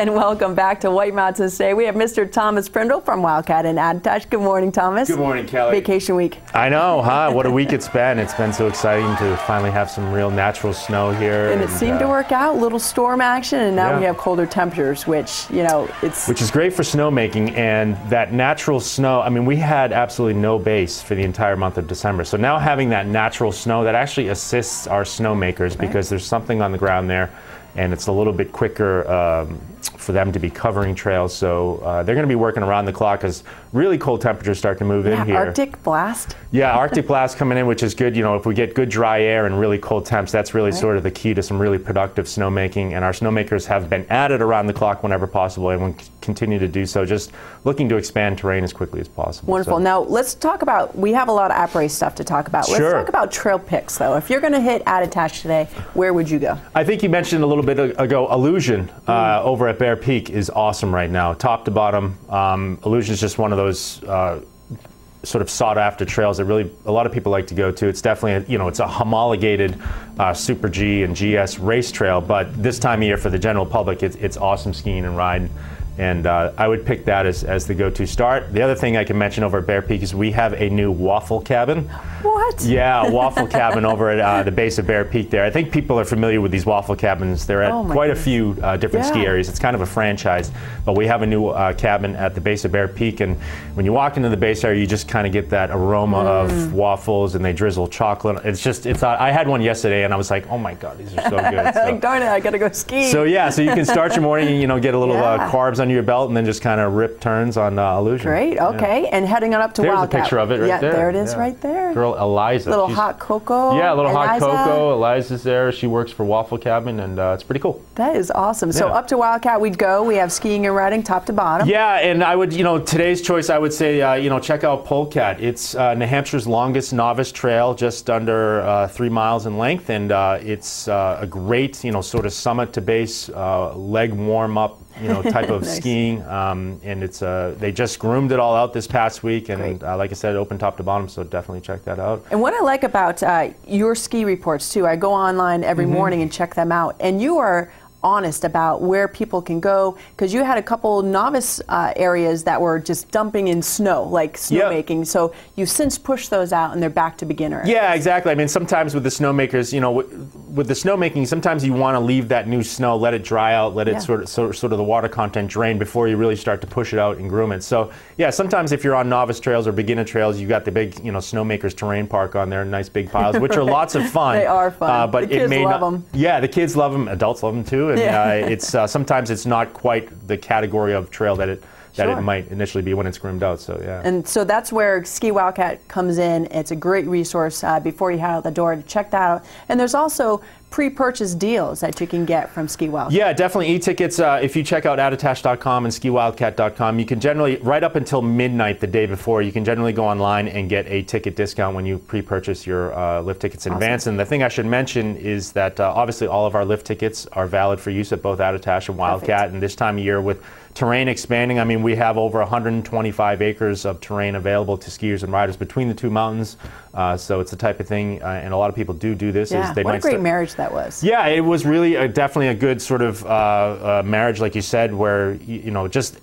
And welcome back to White Mountains today. We have Mr. Thomas Prindle from Wildcat and Attitash. Good morning, Thomas. Good morning, Kelly. Vacation week. I know, huh? What a week it's been. It's been so exciting to finally have some real natural snow here. And, it seemed uh, to work out. Little storm action, and now yeah. we have colder temperatures, which you know it's which is great for snowmaking. And that natural snow. I mean, we had absolutely no base for the entire month of December. So now having that natural snow that actually assists our snowmakers right. because there's something on the ground there and it's a little bit quicker um, for them to be covering trails. So uh, they're going to be working around the clock as really cold temperatures start to move yeah, in here. Arctic blast. Yeah, Arctic blast coming in, which is good. You know, if we get good dry air and really cold temps, that's really right. sort of the key to some really productive snowmaking. And our snowmakers have been at it around the clock whenever possible, and will continue to do so. Just looking to expand terrain as quickly as possible. Wonderful. So. Now let's talk about. We have a lot of après stuff to talk about. Let's sure. talk about trail picks, though. If you're going to hit Attitash today, where would you go? I think you mentioned a little bit ago. Illusion uh, mm. over at Bear Peak is awesome right now, top to bottom. Um, Illusion is just one of those. Uh, sort of sought after trails that really a lot of people like to go to. It's definitely a, you know it's a homologated uh, Super G and GS race trail, but this time of year for the general public, it's, it's awesome skiing and riding. And uh, I would pick that as, as the go-to start. The other thing I can mention over at Bear Peak is we have a new waffle cabin. What? Yeah, a waffle cabin over at uh, the base of Bear Peak there. I think people are familiar with these waffle cabins. They're at oh quite goodness. a few uh, different yeah. ski areas. It's kind of a franchise. But we have a new uh, cabin at the base of Bear Peak. And when you walk into the base area, you just kind of get that aroma mm. of waffles and they drizzle chocolate. It's just, it's. Uh, I had one yesterday and I was like, oh my God, these are so good. So, like, darn it, I got to go ski. So yeah, so you can start your morning you know, get a little uh, yeah. carbs on your belt and then just kind of rip turns on uh, Illusion. Great, okay. Yeah. And heading on up to There's Wildcat. There's a picture of it right yeah, there. there it is yeah. right there. Girl Eliza. Little She's, hot cocoa. Yeah, a little Eliza. hot cocoa. Eliza's there. She works for Waffle Cabin, and uh, it's pretty cool. That is awesome. So up to Wildcat we'd go. We have skiing and riding top to bottom. Yeah, and I would, you know, today's choice, I would say, uh, you know, check out Polecat. It's uh, New Hampshire's longest novice trail, just under uh, three miles in length, and uh, it's uh, a great, you know, sort of summit to base leg warm up you know, type of nice. skiing. Um, and it's uh, they just groomed it all out this past week, and uh, like I said, open top to bottom. So definitely check that out. And what I like about uh, your ski reports too, I go online every mm-hmm. morning and check them out, and you are honest about where people can go because you had a couple novice uh, areas that were just dumping in snow, like snowmaking. Yep. So you've since pushed those out and they're back to beginner. Yeah, exactly. I mean, sometimes with the snowmakers, you know, with the snowmaking, sometimes you want to leave that new snow, let it dry out, let it yeah. sort of sort, sort of the water content drain before you really start to push it out and groom it. So yeah, sometimes if you're on novice trails or beginner trails, you've got the big you know snowmakers terrain park on there, nice big piles, which right. are lots of fun. They are fun. Uh, but the kids it may love not, them. Yeah, the kids love them. Adults love them too. And yeah. uh, it's uh, sometimes it's not quite the category of trail that it that sure. it might initially be when it's groomed out. So yeah. And so that's where Ski Wildcat comes in. It's a great resource uh, before you head out the door to check that out. And there's also pre-purchase deals that you can get from Ski Wildcat. Yeah, definitely e-tickets. Uh, if you check out attitash.com and skiwildcat.com, you can generally, right up until midnight the day before, you can generally go online and get a ticket discount when you pre-purchase your uh, lift tickets in awesome. advance. And the thing I should mention is that uh, obviously all of our lift tickets are valid for use at both Attitash and Wildcat. Perfect. And this time of year with terrain expanding. I mean, we have over 125 acres of terrain available to skiers and riders between the two mountains. Uh, so it's the type of thing, uh, and a lot of people do do this. Yeah. they what might a great marriage that was. Yeah, it was really a, definitely a good sort of uh, uh marriage, like you said, where you, you know just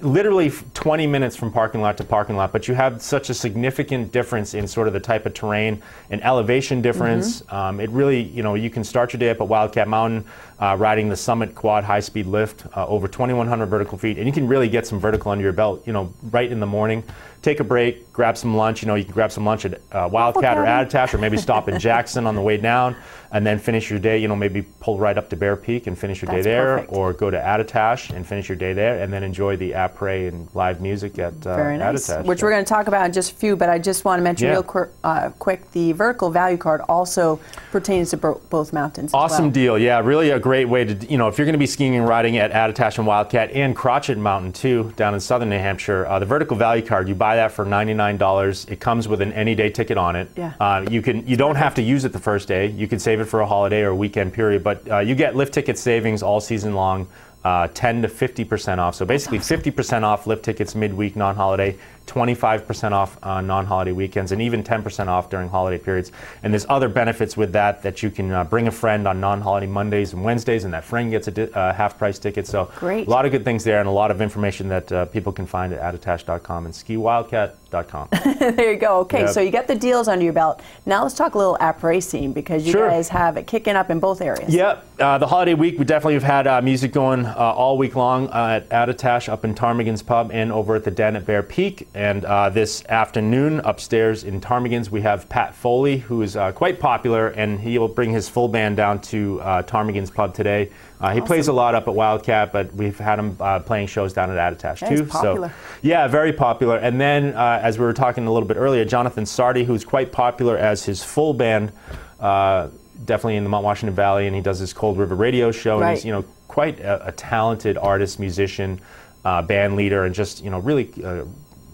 literally 20 minutes from parking lot to parking lot, but you have such a significant difference in sort of the type of terrain and elevation difference. Mm-hmm. Um, it really, you know, you can start your day up at Wildcat Mountain uh, riding the Summit Quad high speed lift uh, over 2,100 vertical feet, and you can really get some vertical under your belt, you know, right in the morning. Take a break, grab some lunch. You know, you can grab some lunch at uh, Wildcat or Attitash, or maybe stop in Jackson on the way down and then finish your day. You know, maybe pull right up to Bear Peak and finish your That's day there, perfect. or go to Attitash and finish your day there, and then enjoy the après and live music at uh, Very nice. Attitash. Which we're going to talk about in just a few, but I just want to mention yeah. real uh, quick the vertical value card also pertains to bo- both mountains. Awesome well. deal. Yeah, really a great way to, you know, if you're going to be skiing and riding at Attitash and Wildcat and Crotched Mountain too, down in southern New Hampshire, uh, the vertical value card, you buy that for $99. It comes with an any day ticket on it. Yeah. Uh, you can you don't have to use it the first day. You can save it for a holiday or weekend period, but uh, you get lift ticket savings all season long, uh, 10 to 50% off. So basically, awesome. 50% off lift tickets midweek, non holiday, 25% off on non-holiday weekends, and even 10% off during holiday periods. And there's other benefits with that that you can uh, bring a friend on non-holiday Mondays and Wednesdays, and that friend gets a di- uh, half-price ticket. So Great. a lot of good things there, and a lot of information that uh, people can find at attitash.com and skiwildcat.com. there you go. Okay, Yep. so you got the deals under your belt. Now let's talk a little app racing because you Sure. guys have it kicking up in both areas. Yep. Uh, the holiday week, we definitely have had uh, music going uh, all week long uh, at Attitash up in Ptarmigan's Pub and over at the Den at Bear Peak. And uh, this afternoon, upstairs in Ptarmigan's, we have Pat Foley, who is uh, quite popular, and he will bring his full band down to uh, Ptarmigan's Pub today. Uh, he plays a lot up at Wildcat, but we've had him uh, playing shows down at Attitash Yeah, too. popular. So, yeah, very popular. And then, uh, as we were talking a little bit earlier, Jonathan Sarty, who's quite popular as his full band, uh, definitely in the Mount Washington Valley, and he does his Cold River Radio show. And Right. he's, you know, quite a, a talented artist, musician, uh, band leader, and just, you know, really uh,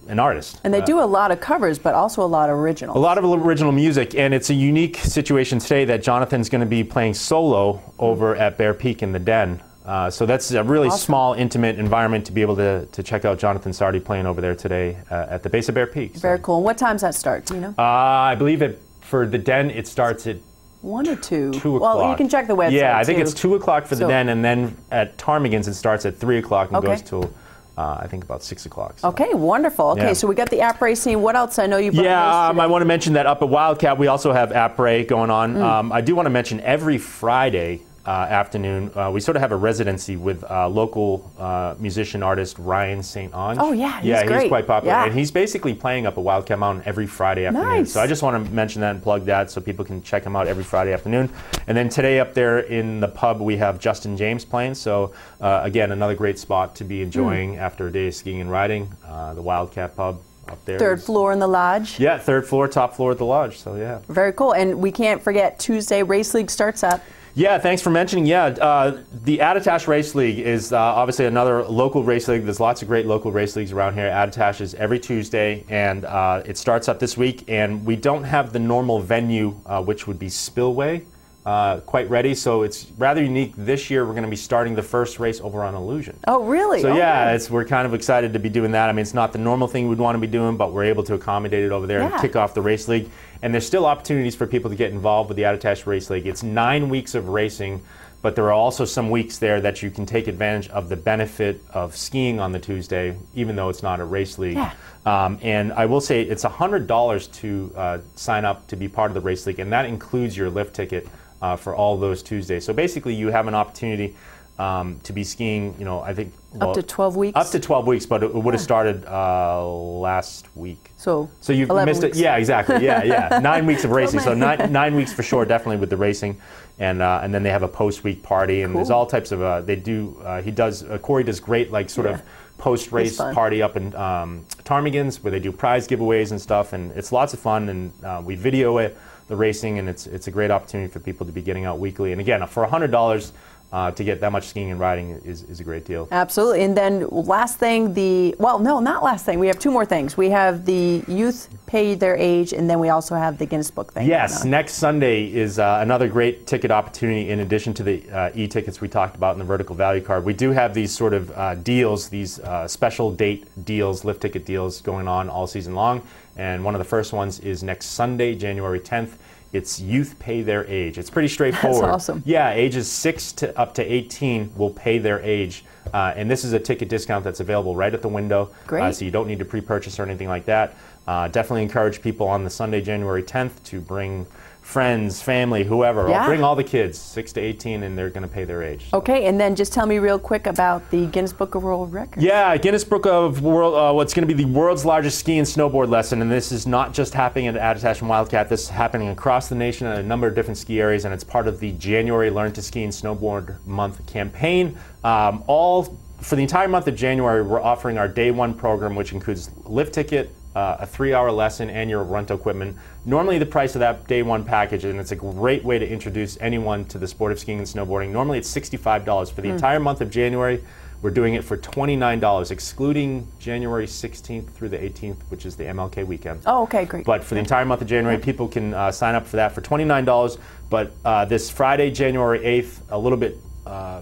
an artist. And they Uh, do a lot of covers, but also a lot of originals. a lot of original music, and it's a unique situation today that Jonathan's going to be playing solo over at Bear Peak in the Den. Uh, so that's a really Awesome. small, intimate environment to be able to, to check out Jonathan Sarty playing over there today uh, at the base of Bear Peak. So, Very cool. And what times that start? Do you know? uh, I believe it for the Den. It starts at One or two? two o'clock. Well, you can check the website. Yeah, I think too. it's two o'clock for the So- Den, and then at Ptarmigan's it starts at three o'clock and Okay. goes till uh, I think about six o'clock. so. Okay, wonderful. Okay, Yeah. so we got the app racing. What else? I know you. brought Yeah, um. I want to mention that up at Wildcat we also have après going Mm. on. Um, I do want to mention every Friday afternoon uh, we sort of have a residency with uh, local uh, musician artist Ryan St. Ange. Oh, yeah, he's yeah, he's great. quite popular, Yeah. and he's basically playing up at Wildcat Mountain every Friday afternoon. Nice. So I just want to mention that and plug that so people can check him out every Friday afternoon. And then today up there in the pub we have Justin James playing. So uh, again, another great spot to be enjoying after a day of skiing and riding. Uh, the Wildcat Pub up there. Third floor in the lodge. yeah, third floor, top floor at the lodge. So yeah. Very cool. And we can't forget Tuesday Race League starts up. Yeah, thanks for mentioning. Yeah, uh, the Attitash Race League is uh, obviously another local race league. There's lots of great local race leagues around here. Attitash is every Tuesday, and uh, it starts up this week. And we don't have the normal venue, uh, which would be Spillway, uh, quite ready. So it's rather unique. This year, we're going to be starting the first race over on Illusion. Oh, really? So Oh, yeah, it's, we're kind of excited to be doing that. I mean, it's not the normal thing we'd want to be doing, but we're able to accommodate it over there Yeah. and kick off the race league. And there's still opportunities for people to get involved with the Attitash Race League. It's nine weeks of racing, but there are also some weeks there that you can take advantage of the benefit of skiing on the Tuesday, even though it's not a race league. Yeah. Um, and I will say it's $100 to uh, sign up to be part of the race league, and that includes your lift ticket uh, for all those Tuesdays. So basically, you have an opportunity um, to be skiing. You know, I think well, up to 12 weeks. up to 12 weeks, but it, it would have started uh, last week. So, So you've missed weeks. it. Yeah, exactly. Yeah, yeah. nine weeks of racing. So nine, nine weeks for sure, definitely with the racing, and uh, and then they have a post week party, and there's all types of. Uh, they do. Uh, he does. Uh, Corey does great, like sort Yeah. of post race party up in um, Ptarmigan's where they do prize giveaways and stuff, and it's lots of fun, and uh, we video it, the racing, and it's it's a great opportunity for people to be getting out weekly. And again, for hundred dollars. Uh, to get that much skiing and riding is, is a great deal. Absolutely. And then last thing, the well, no, not last thing. We have two more things. We have the youth pay their age, and then we also have the Guinness Book thing. Yes, next Sunday is uh, another great ticket opportunity in addition to the uh, e-tickets we talked about in the vertical value card. We do have these sort of uh, deals, these uh, special date deals, lift ticket deals going on all season long. And one of the first ones is next Sunday, January 10th. It's youth pay their age. It's pretty straightforward. That's awesome. Yeah, ages 6 to up to 18 will pay their age. Uh, and this is a ticket discount that's available right at the window. Uh, Great. so you don't need to pre-purchase or anything like that. Uh, definitely encourage people on the Sunday, January 10th, to bring friends, family, whoever. Yeah. Or bring all the kids, 6 to 18, and they're going to pay their age. Okay, and then just tell me real quick about the Guinness Book of World Records. Yeah, Guinness Book of World. Uh, what's going to be the world's largest ski and snowboard lesson, and this is not just happening at Attitash and Wildcat. This is happening across the nation at a number of different ski areas, and it's part of the January Learn to Ski and Snowboard Month campaign. Um, all for the entire month of January, we're offering our day one program, which includes lift ticket, uh, a three-hour lesson, and your rental equipment. Normally, the price of that day one package, and it's a great way to introduce anyone to the sport of skiing and snowboarding. Normally, it's sixty-five dollars for the entire month of January. We're doing it for $29, excluding January 16th through the 18th, which is the MLK weekend. Oh, okay, great. But for the entire month of January, people can uh, sign up for that for $29. But uh, this Friday, January 8th, a little bit uh,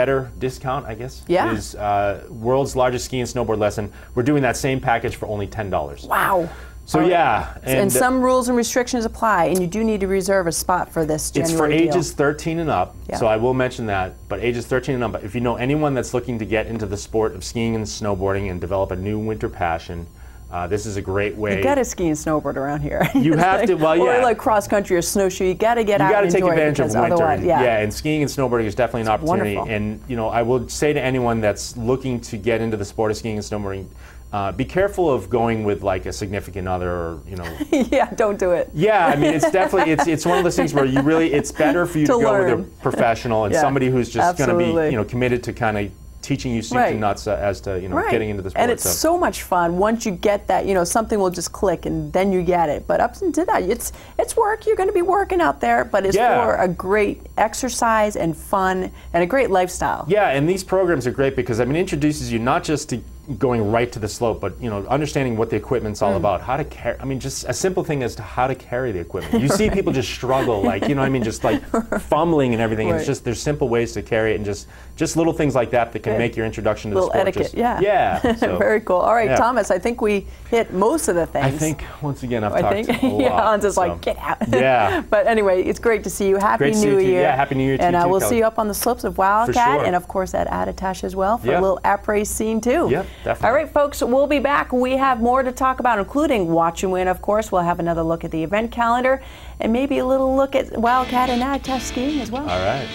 better discount, I guess. Yeah. Is uh, world's largest ski and snowboard lesson. We're doing that same package for only ten dollars. Wow. So right. yeah, And, some rules and restrictions apply, and you do need to reserve a spot for this January It's for deal. ages 13 and up, Yeah. so I will mention that. But ages 13 and up, if you know anyone that's looking to get into the sport of skiing and snowboarding and develop a new winter passion, uh, this is a great way. You got to ski and snowboard around here. You It's have like- to- well, yeah. Or like cross country or snowshoe. You got to get you out You got to take advantage of winter. otherwise, yeah. and skiing and snowboarding is definitely an opportunity. wonderful. And you know, I will say to anyone that's looking to get into the sport of skiing and snowboarding, uh, be careful of going with like a significant other, or you know. yeah, don't do it. Yeah, I mean, it's definitely it's it's one of those things where you really it's better for you to, To go with a professional and Yeah, somebody who's just going to be you know committed to kind of teaching you soup Right. to nuts uh, as to you know Right. getting into sport. And it's so. much fun once you get that, you know, something will just click and then you get it. But up until that, it's it's work. You're going to be working out there, but it's Yeah. for a great exercise and fun and a great lifestyle. Yeah, and these programs are great because I mean, it introduces you not just to going right to the slope, but you know, understanding what the equipment's Mm. all about, how to carry. I mean, just a simple thing as to how to carry the equipment. You see people just struggle, like you know, I mean, just like fumbling and everything. And it's just there's simple ways to carry it, and just just little things like that that can make your introduction to the sport. etiquette, just, yeah. Yeah. so- Very cool. All right, yeah. Thomas, I think we hit most of the things. I think once again I've I talked think, a lot. yeah, Hans is so. like, get out. Yeah. but anyway, it's great to see you. Happy Great New. Year. Yeah, Happy New Year And uh, we'll see you up on the slopes of Wildcat sure. and, of course, at Attitash as well for a little après scene, too. Yep, definitely. All right, folks, we'll be back. We have more to talk about, including Watch and Win, of course. We'll have another look at the event calendar and maybe a little look at Wildcat and Attitash skiing as well. All right.